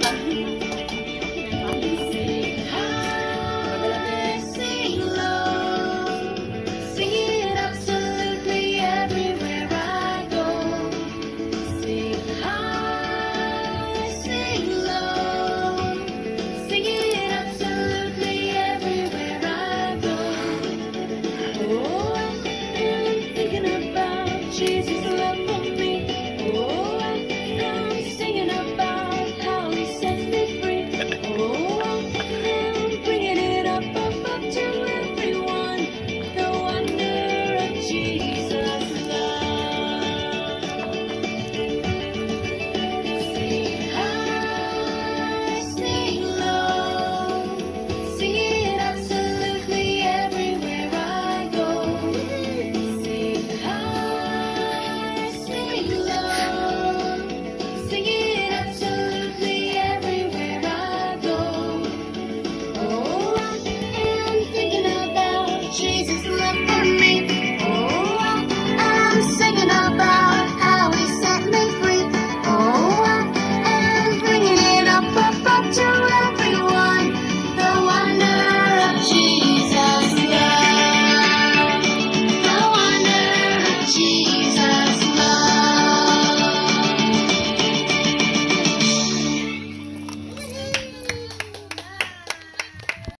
Tahib.